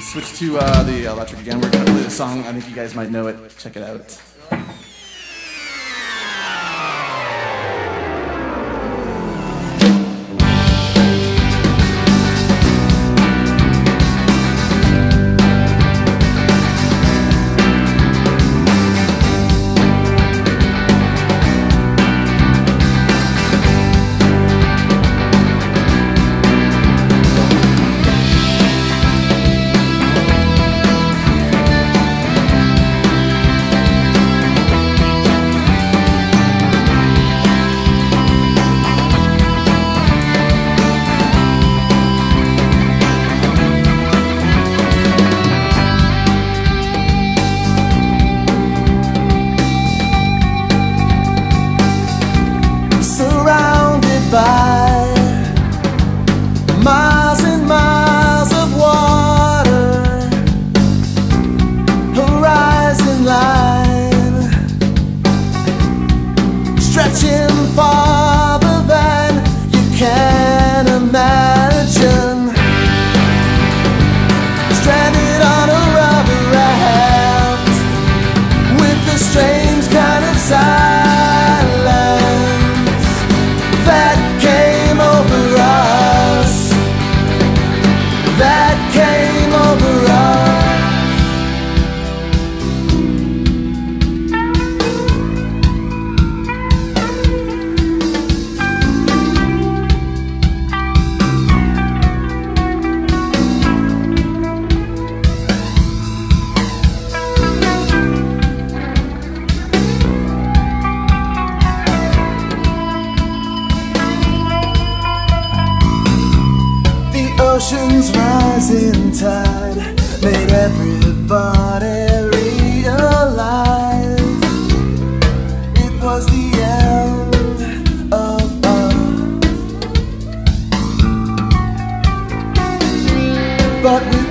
Switch to uh, the electric again. We're gonna play the song. I think you guys might know it. Check it out. Ocean's rising tide made everybody realize it was the end of us. But with